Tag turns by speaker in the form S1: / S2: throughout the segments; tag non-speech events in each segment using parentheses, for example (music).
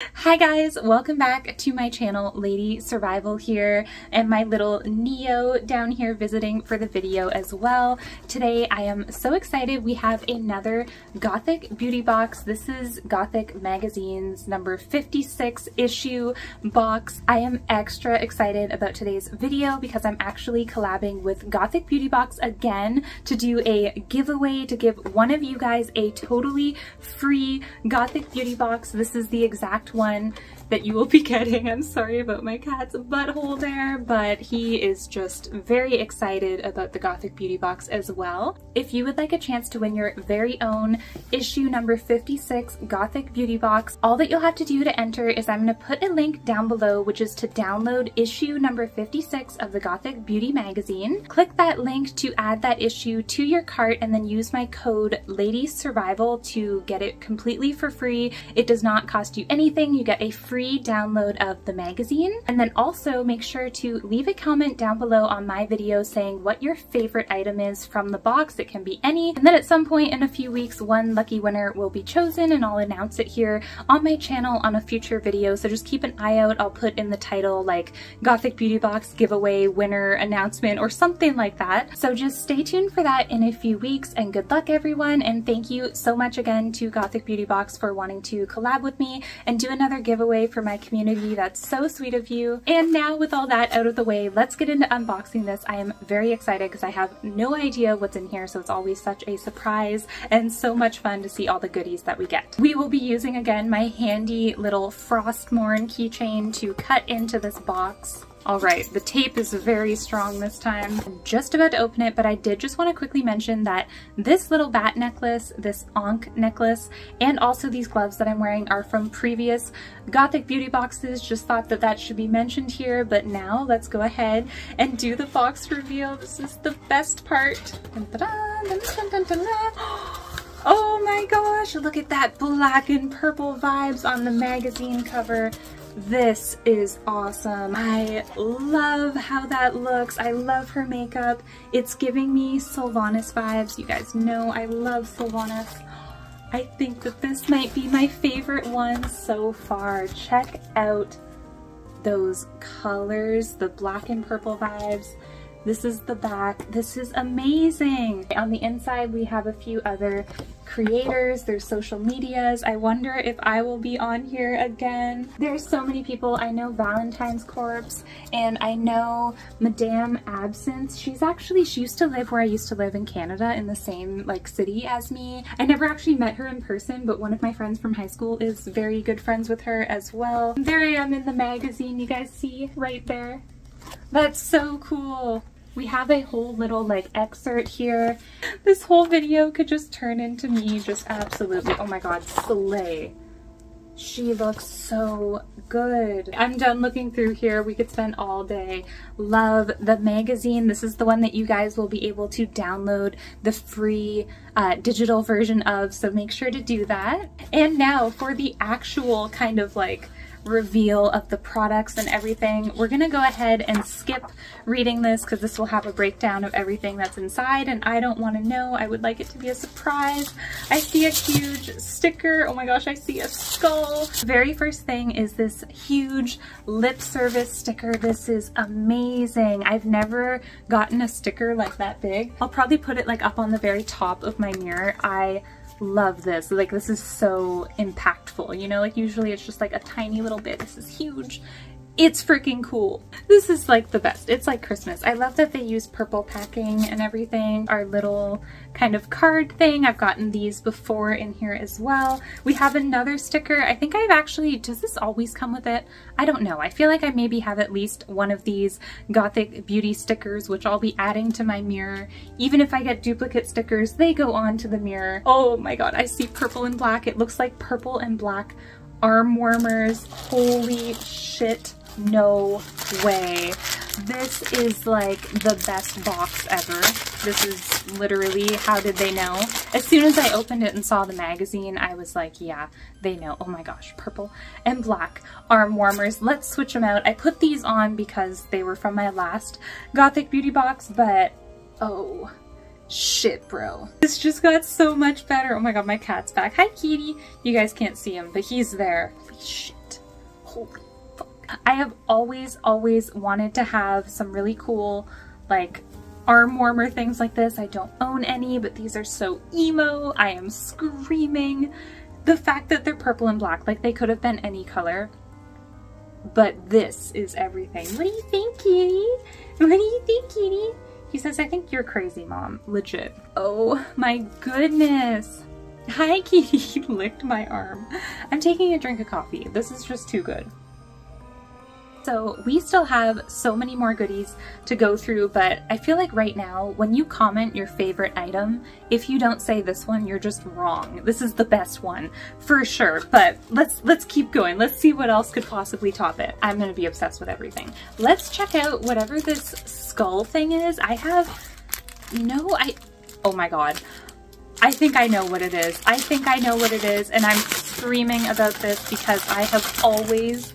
S1: Hi guys, welcome back to my channel, Lady Survival here, and my little Neo down here visiting for the video as well. Today I am so excited we have another Gothic beauty box. This is Gothic Magazine's number 56 issue box. I am extra excited about today's video because I'm actually collabing with Gothic Beauty Box again to do a giveaway to give one of you guys a totally free Gothic Beauty box. This is the exact one that you will be (laughs) getting. I'm sorry about my cat's butthole there, but he is just very excited about the Gothic Beauty Box as well. If you would like a chance to win your very own issue number 56 Gothic Beauty Box, all that you'll have to do to enter is I'm going to put a link down below, which is to download issue number 56 of the Gothic Beauty magazine. Click that link to add that issue to your cart and then use my code Lady Survival to get it completely for free. It does not cost you anything. You get a free download of the magazine. And then also make sure to leave a comment down below on my video saying what your favorite item is from the box. It can be any. And then at some point in a few weeks, one lucky winner will be chosen and I'll announce it here on my channel on a future video. So just keep an eye out. I'll put in the title like Gothic Beauty Box giveaway winner announcement or something like that. So just stay tuned for that in a few weeks and good luck everyone. And thank you so much again to Gothic Beauty Box for wanting to collab with me and do another giveaway for my community. That's so sweet of you. And now with all that out of the way, let's get into unboxing this. I am very excited because I have no idea what's in here, so it's always such a surprise and so much fun to see all the goodies that we get. We will be using again my handy little Frostmourne keychain to cut into this box. All right, the tape is very strong this time. I'm just about to open it, but I did just want to quickly mention that this little bat necklace, this Ankh necklace, and also these gloves that I'm wearing are from previous Gothic beauty boxes. Just thought that that should be mentioned here, but now let's go ahead and do the box reveal. This is the best part. Dun, dun, dun, (gasps) oh my gosh, look at that black and purple vibes on the magazine cover. This is awesome. I love how that looks. I love her makeup. It's giving me Sylvanas vibes. You guys know I love Sylvanas. I think that this might be my favorite one so far. Check out those colors, the black and purple vibes. This is the back. This is amazing. On the inside, we have a few other creators, their social medias. I wonder if I will be on here again. There's so many people. I know Valentine's Corpse and I know Madame Absinthe. She's actually, she used to live where I used to live in Canada in the same like city as me. I never actually met her in person, but one of my friends from high school is very good friends with her as well. There I am in the magazine, you guys see right there. That's so cool. We have a whole little like excerpt here. This whole video could just turn into me just absolutely, oh my god, slay. She looks so good. I'm done looking through here. We could spend all day. Love the magazine. This is the one that you guys will be able to download the free uh, digital version of, so make sure to do that. And now for the actual kind of like reveal of the products and everything. We're gonna go ahead and skip reading this because this will have a breakdown of everything that's inside and I don't want to know. I would like it to be a surprise. I see a huge sticker. Oh my gosh, I see a skull. Very first thing is this huge lip service sticker. This is amazing. I've never gotten a sticker like that big. I'll probably put it like up on the very top of my mirror. I love this. Like this is so impactful, you know, like usually it's just like a tiny little bit. This is huge it's freaking cool. This is like the best. It's like Christmas. I love that they use purple packing and everything. Our little kind of card thing. I've gotten these before in here as well. We have another sticker. I think I've actually, does this always come with it? I don't know. I feel like I maybe have at least one of these Gothic Beauty stickers, which I'll be adding to my mirror. Even if I get duplicate stickers, they go on to the mirror. Oh my god, I see purple and black. It looks like purple and black arm warmers. Holy shit no way. This is like the best box ever. This is literally, how did they know? As soon as I opened it and saw the magazine, I was like, yeah, they know. Oh my gosh, purple and black arm warmers. Let's switch them out. I put these on because they were from my last Gothic Beauty box, but oh, shit, bro. This just got so much better. Oh my god, my cat's back. Hi, kitty. You guys can't see him, but he's there. Holy shit. Holy. I have always, always wanted to have some really cool, like, arm warmer things like this. I don't own any, but these are so emo. I am screaming. The fact that they're purple and black, like they could have been any color, but this is everything. What do you think, kitty? What do you think, kitty? He says, I think you're crazy, mom. Legit. Oh my goodness. Hi, kitty. (laughs) He licked my arm. I'm taking a drink of coffee. This is just too good. So we still have so many more goodies to go through, but I feel like right now, when you comment your favorite item, if you don't say this one, you're just wrong. This is the best one, for sure, but let's let's keep going. Let's see what else could possibly top it. I'm gonna be obsessed with everything. Let's check out whatever this skull thing is. I have no, I, oh my god. I think I know what it is. I think I know what it is, and I'm screaming about this because I have always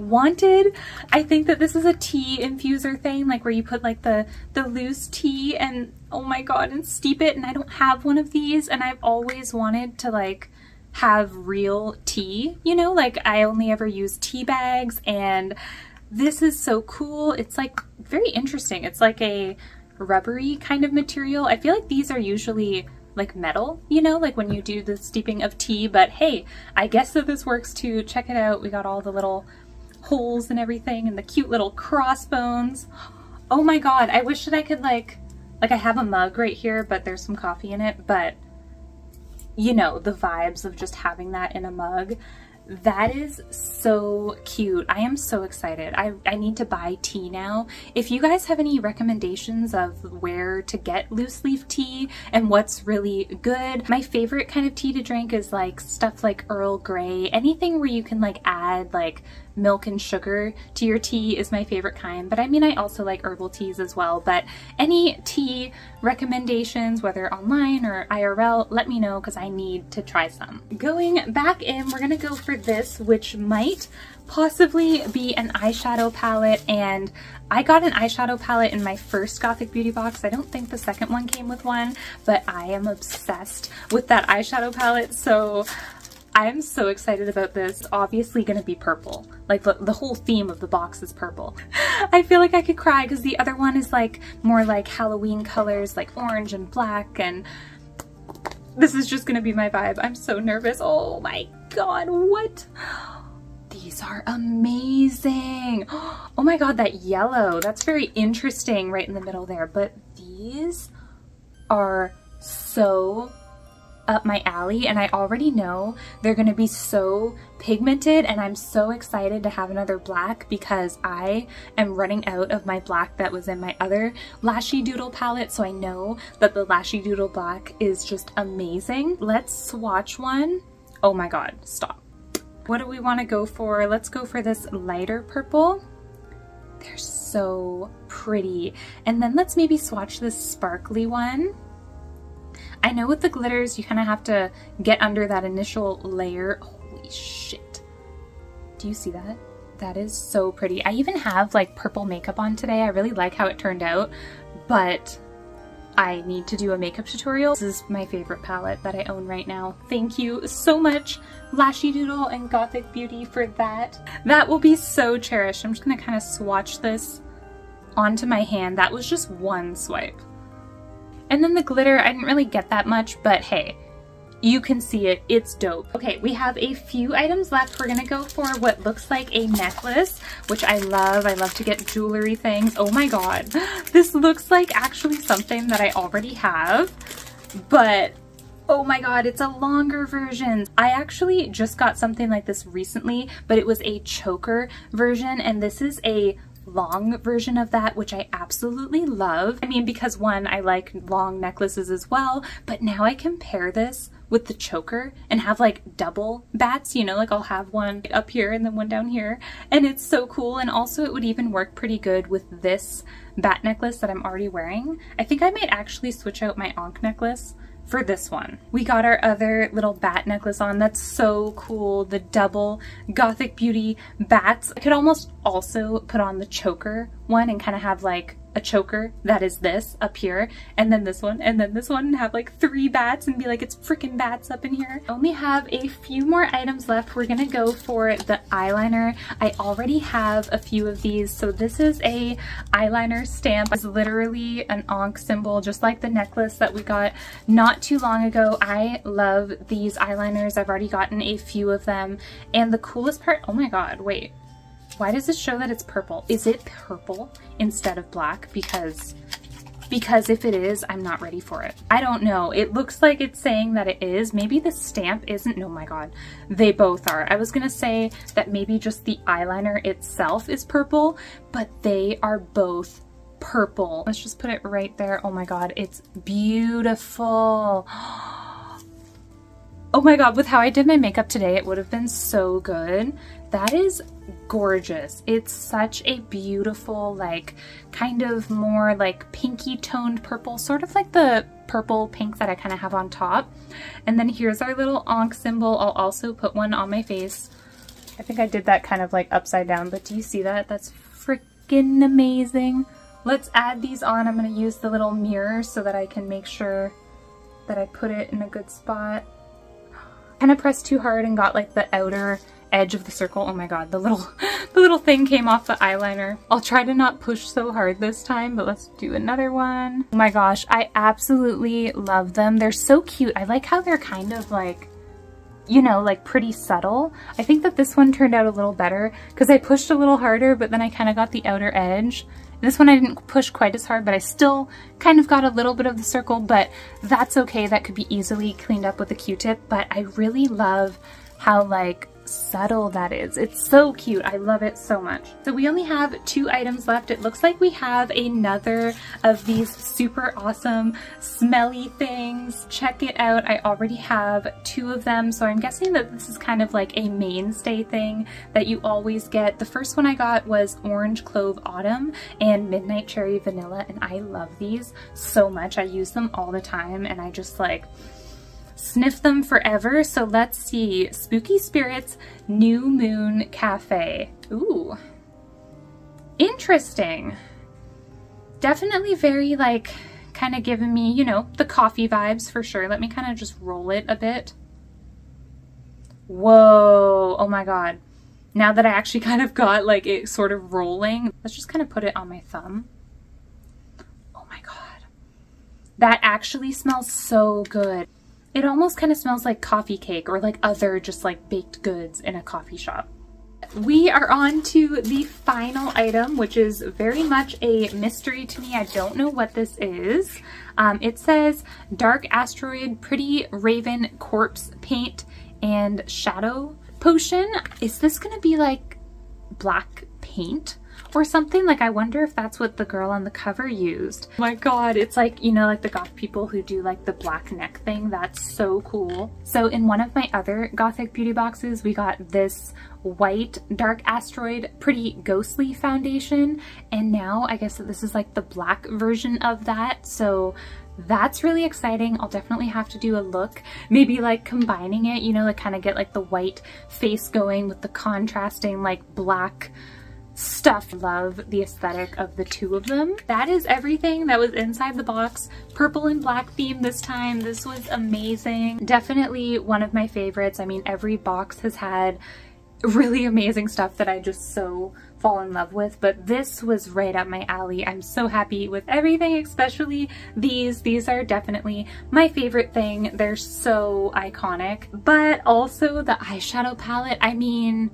S1: wanted. I think that this is a tea infuser thing, like where you put like the, the loose tea and oh my god, and steep it. And I don't have one of these and I've always wanted to like have real tea, you know, like I only ever use tea bags and this is so cool. It's like very interesting. It's like a rubbery kind of material. I feel like these are usually like metal, you know, like when you do the steeping of tea, but hey, I guess that this works too. Check it out. We got all the little holes and everything and the cute little crossbones. Oh my god, I wish that I could like, like I have a mug right here, but there's some coffee in it, but you know, the vibes of just having that in a mug. That is so cute. I am so excited. I, I need to buy tea now. If you guys have any recommendations of where to get loose leaf tea and what's really good, my favorite kind of tea to drink is like stuff like Earl Grey, anything where you can like add like milk and sugar to your tea is my favorite kind, but I mean, I also like herbal teas as well, but any tea recommendations, whether online or IRL, let me know because I need to try some. Going back in, we're gonna go for this, which might possibly be an eyeshadow palette and I got an eyeshadow palette in my first Gothic Beauty box. I don't think the second one came with one, but I am obsessed with that eyeshadow palette. So I'm so excited about this. Obviously gonna be purple. Like the, the whole theme of the box is purple. (laughs) I feel like I could cry because the other one is like more like Halloween colors, like orange and black and this is just gonna be my vibe. I'm so nervous. Oh my god, what? (gasps) These are amazing. (gasps) Oh my god, that yellow. That's very interesting right in the middle there. But these are so up my alley and I already know they're to be so pigmented and I'm so excited to have another black because I am running out of my black that was in my other Lashy Doodle palette so I know that the Lashy Doodle black is just amazing. Let's swatch one. Oh my god, stop. What do we want to go for? Let's go for this lighter purple. They're so pretty. And then let's maybe swatch this sparkly one. I know with the glitters, you kind of have to get under that initial layer. Holy shit. Do you see that? That is so pretty. I even have like purple makeup on today. I really like how it turned out, but I need to do a makeup tutorial. This is my favorite palette that I own right now. Thank you so much, Lashy Doodle and Gothic Beauty for that. That will be so cherished. I'm just gonna kind of swatch this onto my hand. That was just one swipe. And then the glitter, I didn't really get that much, but hey, you can see it, it's dope. Okay, we have a few items left. We're gonna go for what looks like a necklace, which I love. I love to get jewelry things. Oh my God, (gasps) this looks like actually something that I already have, but Oh my god, it's a longer version. I actually just got something like this recently, but it was a choker version, and this is a long version of that, which I absolutely love. I mean, because one, I like long necklaces as well, but now I compare this with the choker and have like double bats, you know, like I'll have one up here and then one down here. And it's so cool. And also it would even work pretty good with this bat necklace that I'm already wearing. I think I might actually switch out my Ankh necklace for this one. We got our other little bat necklace on. That's so cool. The double Gothic Beauty bats. I could almost also put on the choker one and kind of have like a choker that is this up here and then this one and then this one and have like three bats and be like it's freaking bats up in here. Only have a few more items left. We're gonna go for the eyeliner. I already have a few of these. So this is a eyeliner stamp. It's literally an Ankh symbol just like the necklace that we got not too long ago. I love these eyeliners. I've already gotten a few of them and the coolest part, oh my god, wait. Why does it show that it's purple? Is it purple instead of black? Because because if it is, I'm not ready for it. I don't know. It looks like it's saying that it is. Maybe the stamp isn't. No, my God. They both are. I was going to say that maybe just the eyeliner itself is purple, but they are both purple. Let's just put it right there. Oh my God. It's beautiful. (gasps) Oh my god, with how I did my makeup today, it would have been so good. That is gorgeous. It's such a beautiful, like, kind of more like pinky toned purple, sort of like the purple pink that I kind of have on top. And then here's our little Ankh symbol. I'll also put one on my face. I think I did that kind of like upside down, but do you see that? That's freaking amazing. Let's add these on. I'm going to use the little mirror so that I can make sure that I put it in a good spot (sighs) kind of pressed too hard and got like the outer edge of the circle. Oh my god, the little (laughs) the little thing came off the eyeliner. I'll try to not push so hard this time, but let's do another one. Oh my gosh, I absolutely love them. They're so cute. I like how they're kind of like you know, like pretty subtle. I think that this one turned out a little better because I pushed a little harder, but then I kind of got the outer edge. This one I didn't push quite as hard, but I still kind of got a little bit of the circle, but that's okay. That could be easily cleaned up with a Q-tip, but I really love how like subtle that is. It's so cute. I love it so much. So we only have two items left. It looks like we have another of these super awesome smelly things. Check it out. I already have two of them. So I'm guessing that this is kind of like a mainstay thing that you always get. The first one I got was Orange Clove Autumn and Midnight Cherry Vanilla. And I love these so much. I use them all the time and I just like sniff them forever. So let's see. Spooky Spirits New Moon Cafe. Ooh. Interesting. Definitely very like kind of giving me, you know, the coffee vibes for sure. Let me kind of just roll it a bit. Whoa. Oh my God. Now that I actually (laughs) kind of got like it sort of rolling, let's just kind of put it on my thumb. Oh my God. That actually smells so good. It almost kind of smells like coffee cake or like other just like baked goods in a coffee shop. We are on to the final item, which is very much a mystery to me. I don't know what this is. Um, it says Dark Asteroid Pretty Raven Corpse Paint and Shadow Potion. Is this going to be like black paint? Or something. Like, I wonder if that's what the girl on the cover used. Oh my god, it's like, you know, like the goth people who do like the black neck thing. That's so cool. So in one of my other gothic beauty boxes, we got this white dark asteroid pretty ghostly foundation and now I guess that this is like the black version of that so that's really exciting. I'll definitely have to do a look, maybe like combining it, you know, like kind of get like the white face going with the contrasting like black stuff. Love the aesthetic of the two of them. That is everything that was inside the box. Purple and black theme this time. This was amazing. Definitely one of my favorites. I mean, every box has had really amazing stuff that I just so fall in love with, but this was right up my alley. I'm so happy with everything, especially these. These are definitely my favorite thing. They're so iconic, but also the eyeshadow palette. I mean,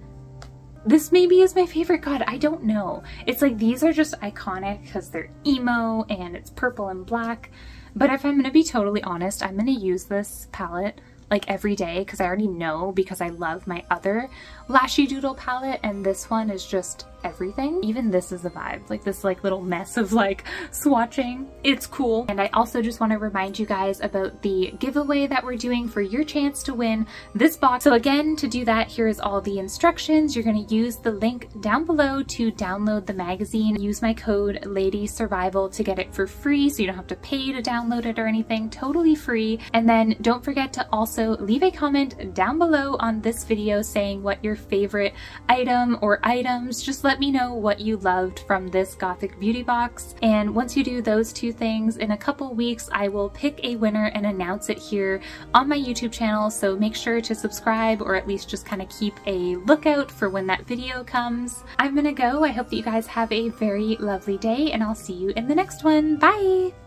S1: this maybe is my favorite god. I don't know. It's like these are just iconic because they're emo and it's purple and black. But if I'm to be totally honest, I'm to use this palette like every day because I already know because I love my other Lashy Doodle palette and this one is just everything. Even this is a vibe, like this like little mess of like swatching. It's cool. And I also just want to remind you guys about the giveaway that we're doing for your chance to win this box. So again, to do that, here is all the instructions. You're going to use the link down below to download the magazine. Use my code Lady Survival to get it for free so you don't have to pay to download it or anything. Totally free. And then don't forget to also leave a comment down below on this video saying what your favorite item or items. Just let let me know what you loved from this Gothic Beauty box. And once you do those two things, in a couple weeks, I will pick a winner and announce it here on my YouTube channel. So make sure to subscribe or at least just kind of keep a lookout for when that video comes. I'm gonna go. I hope that you guys have a very lovely day and I'll see you in the next one. Bye!